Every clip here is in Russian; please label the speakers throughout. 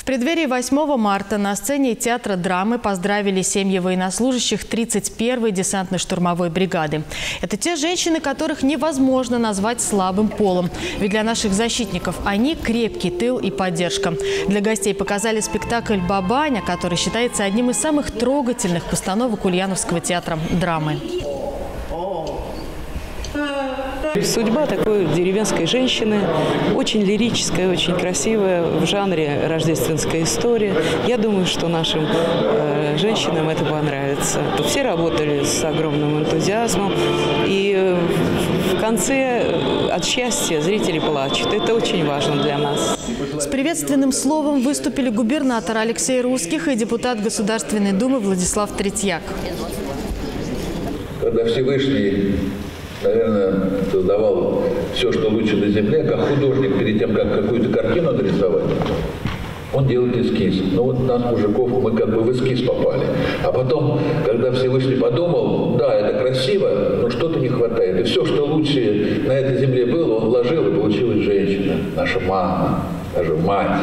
Speaker 1: В преддверии 8 марта на сцене театра драмы поздравили семьи военнослужащих 31-й десантно-штурмовой бригады. Это те женщины, которых невозможно назвать слабым полом. Ведь для наших защитников они крепкий тыл и поддержка. Для гостей показали спектакль «Бабаня», который считается одним из самых трогательных постановок Ульяновского театра драмы.
Speaker 2: Судьба такой деревенской женщины, очень лирическая, очень красивая, в жанре рождественская история. Я думаю, что нашим э, женщинам это понравится. Все работали с огромным энтузиазмом, и в конце э, от счастья зрители плачут. Это очень важно для нас.
Speaker 1: С приветственным словом выступили губернатор Алексей Русских и депутат Государственной Думы Владислав Третьяк.
Speaker 3: Когда Всевышний наверное, создавал все, что лучше на земле, как художник перед тем, как какую-то картину нарисовать, он делает эскиз. Ну вот нас, мужиков, мы как бы в эскиз попали. А потом, когда Всевышний подумал, да, это красиво, но что-то не хватает. И все, что лучше на этой земле было, он вложил, и получилась женщина, наша мама, даже мать.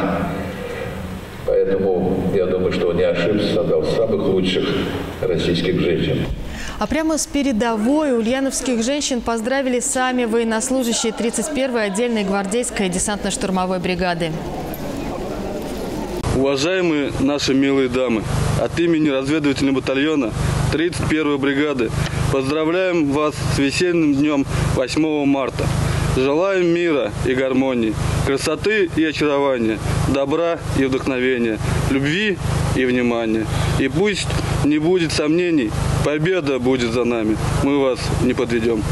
Speaker 3: Поэтому я думаю, что он не ошибся, создал самых лучших российских женщин.
Speaker 1: А прямо с передовой ульяновских женщин поздравили сами военнослужащие 31-й отдельной гвардейской десантно-штурмовой бригады.
Speaker 4: Уважаемые наши милые дамы, от имени разведывательного батальона 31-й бригады поздравляем вас с весенним днем 8 марта. Желаем мира и гармонии, красоты и очарования, добра и вдохновения, любви и внимания. И пусть не будет сомнений, победа будет за нами. Мы вас не подведем.